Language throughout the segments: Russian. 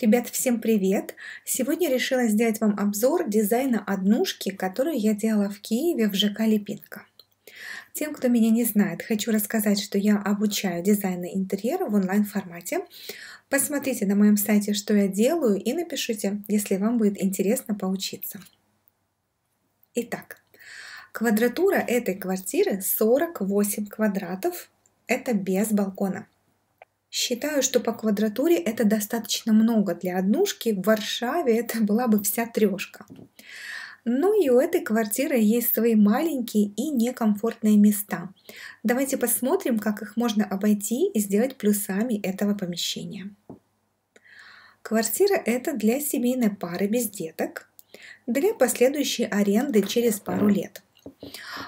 Ребят, всем привет! Сегодня решила сделать вам обзор дизайна однушки, которую я делала в Киеве в ЖК Липинка. Тем, кто меня не знает, хочу рассказать, что я обучаю дизайну интерьера в онлайн-формате. Посмотрите на моем сайте, что я делаю, и напишите, если вам будет интересно поучиться. Итак, квадратура этой квартиры 48 квадратов. Это без балкона. Считаю, что по квадратуре это достаточно много для однушки. В Варшаве это была бы вся трешка. Ну и у этой квартиры есть свои маленькие и некомфортные места. Давайте посмотрим, как их можно обойти и сделать плюсами этого помещения. Квартира это для семейной пары без деток, для последующей аренды через пару лет.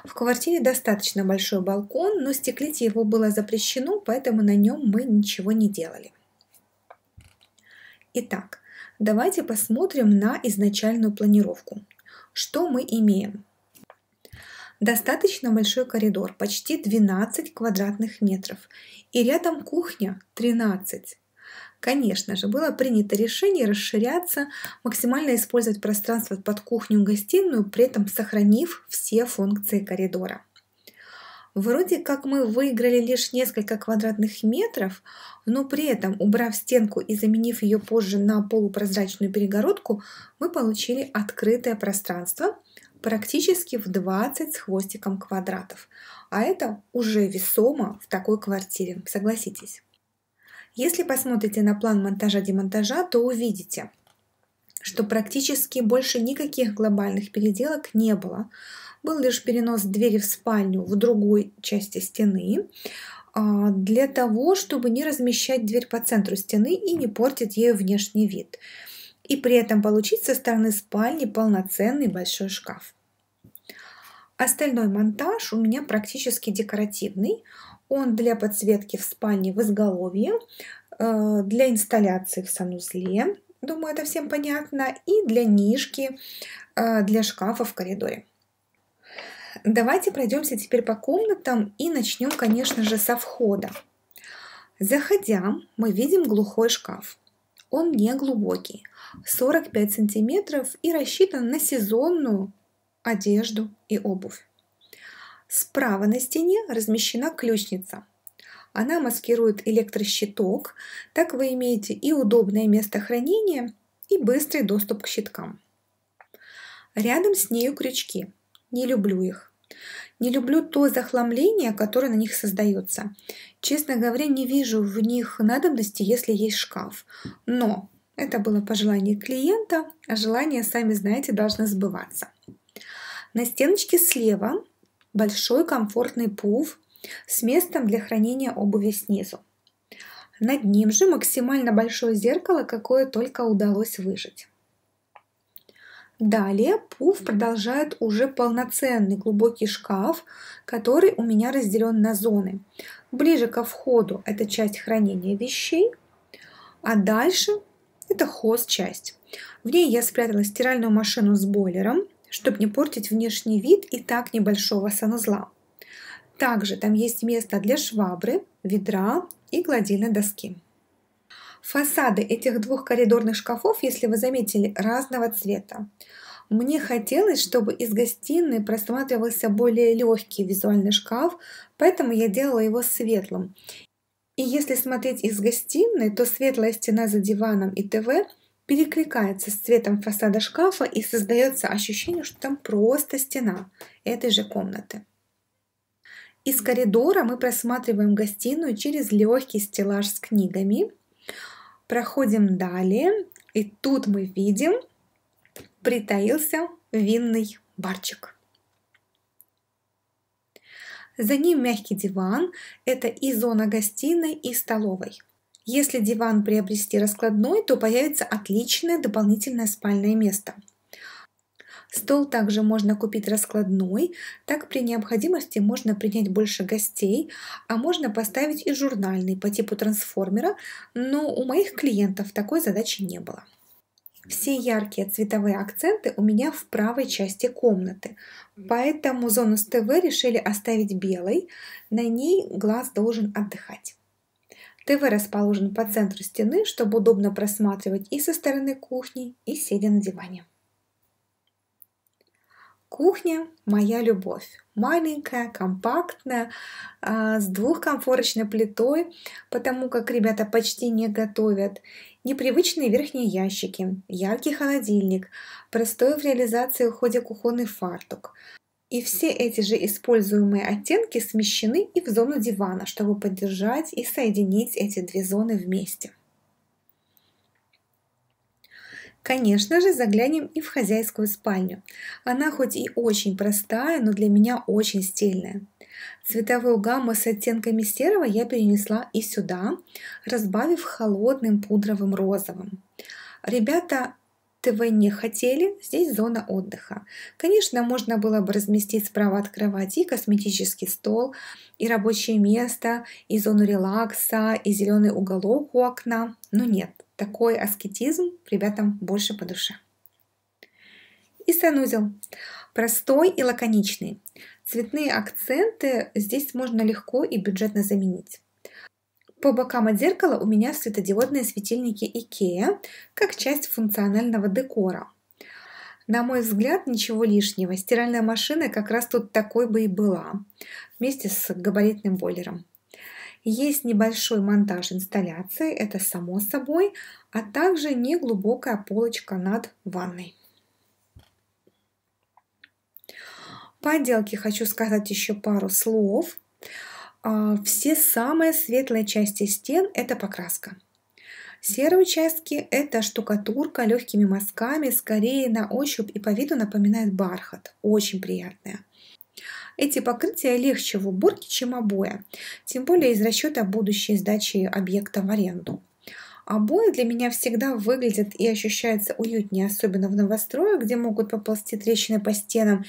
В квартире достаточно большой балкон, но стеклить его было запрещено, поэтому на нем мы ничего не делали. Итак, давайте посмотрим на изначальную планировку. Что мы имеем? Достаточно большой коридор, почти 12 квадратных метров. И рядом кухня 13. Конечно же, было принято решение расширяться, максимально использовать пространство под кухню-гостиную, при этом сохранив все функции коридора. Вроде как мы выиграли лишь несколько квадратных метров, но при этом, убрав стенку и заменив ее позже на полупрозрачную перегородку, мы получили открытое пространство практически в 20 с хвостиком квадратов. А это уже весомо в такой квартире, согласитесь. Если посмотрите на план монтажа-демонтажа, то увидите, что практически больше никаких глобальных переделок не было. Был лишь перенос двери в спальню в другой части стены, а, для того, чтобы не размещать дверь по центру стены и не портить ее внешний вид. И при этом получить со стороны спальни полноценный большой шкаф. Остальной монтаж у меня практически декоративный. Он для подсветки в спальне в изголовье, э, для инсталляции в санузле, думаю, это всем понятно, и для нишки, э, для шкафа в коридоре. Давайте пройдемся теперь по комнатам и начнем, конечно же, со входа. Заходя, мы видим глухой шкаф. Он не глубокий, 45 сантиметров и рассчитан на сезонную одежду и обувь. Справа на стене размещена ключница. Она маскирует электрощиток, так вы имеете и удобное место хранения, и быстрый доступ к щиткам. Рядом с нею крючки. Не люблю их. Не люблю то захламление, которое на них создается. Честно говоря, не вижу в них надобности, если есть шкаф. Но это было пожелание клиента, а желание, сами знаете, должно сбываться. На стеночке слева большой комфортный пуф с местом для хранения обуви снизу. Над ним же максимально большое зеркало, какое только удалось выжить. Далее пуф продолжает уже полноценный глубокий шкаф, который у меня разделен на зоны. Ближе ко входу это часть хранения вещей, а дальше это хост-часть. В ней я спрятала стиральную машину с бойлером, чтобы не портить внешний вид и так небольшого санузла. Также там есть место для швабры, ведра и гладильной доски. Фасады этих двух коридорных шкафов, если вы заметили, разного цвета. Мне хотелось, чтобы из гостиной просматривался более легкий визуальный шкаф, поэтому я делала его светлым. И если смотреть из гостиной, то светлая стена за диваном и ТВ перекликается с цветом фасада шкафа и создается ощущение, что там просто стена этой же комнаты. Из коридора мы просматриваем гостиную через легкий стеллаж с книгами. Проходим далее, и тут мы видим, притаился винный барчик. За ним мягкий диван, это и зона гостиной, и столовой. Если диван приобрести раскладной, то появится отличное дополнительное спальное место. Стол также можно купить раскладной, так при необходимости можно принять больше гостей, а можно поставить и журнальный по типу трансформера, но у моих клиентов такой задачи не было. Все яркие цветовые акценты у меня в правой части комнаты, поэтому зону с ТВ решили оставить белой, на ней глаз должен отдыхать. ТВ расположен по центру стены, чтобы удобно просматривать и со стороны кухни, и сидя на диване. Кухня – моя любовь. Маленькая, компактная, а, с двухкомфорочной плитой, потому как ребята почти не готовят. Непривычные верхние ящики, яркий холодильник, простой в реализации в кухонный фартук. И все эти же используемые оттенки смещены и в зону дивана, чтобы поддержать и соединить эти две зоны вместе. Конечно же, заглянем и в хозяйскую спальню. Она хоть и очень простая, но для меня очень стильная. Цветовую гамму с оттенками серого я перенесла и сюда, разбавив холодным пудровым розовым. Ребята ТВ не хотели, здесь зона отдыха. Конечно, можно было бы разместить справа от кровати косметический стол, и рабочее место, и зону релакса, и зеленый уголок у окна, но нет – такой аскетизм ребятам больше по душе. И санузел. Простой и лаконичный. Цветные акценты здесь можно легко и бюджетно заменить. По бокам от зеркала у меня светодиодные светильники IKEA, как часть функционального декора. На мой взгляд, ничего лишнего. Стиральная машина как раз тут такой бы и была, вместе с габаритным бойлером. Есть небольшой монтаж инсталляции, это само собой, а также неглубокая полочка над ванной. По отделке хочу сказать еще пару слов. А, все самые светлые части стен – это покраска. Серые участки – это штукатурка легкими мазками, скорее на ощупь и по виду напоминает бархат. Очень приятная. Эти покрытия легче в уборке, чем обои, тем более из расчета будущей сдачи объекта в аренду. Обои для меня всегда выглядят и ощущаются уютнее, особенно в новостроях, где могут поползти трещины по стенам.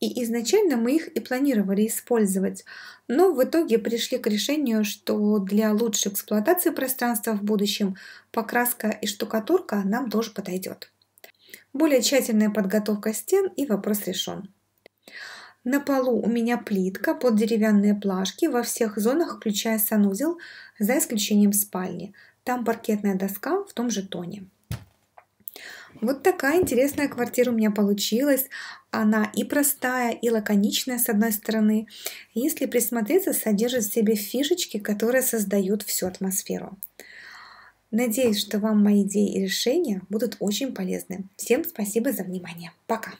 И изначально мы их и планировали использовать, но в итоге пришли к решению, что для лучшей эксплуатации пространства в будущем покраска и штукатурка нам тоже подойдет. Более тщательная подготовка стен и вопрос решен. На полу у меня плитка под деревянные плашки во всех зонах, включая санузел, за исключением спальни. Там паркетная доска в том же тоне. Вот такая интересная квартира у меня получилась. Она и простая, и лаконичная с одной стороны. Если присмотреться, содержит в себе фишечки, которые создают всю атмосферу. Надеюсь, что вам мои идеи и решения будут очень полезны. Всем спасибо за внимание. Пока!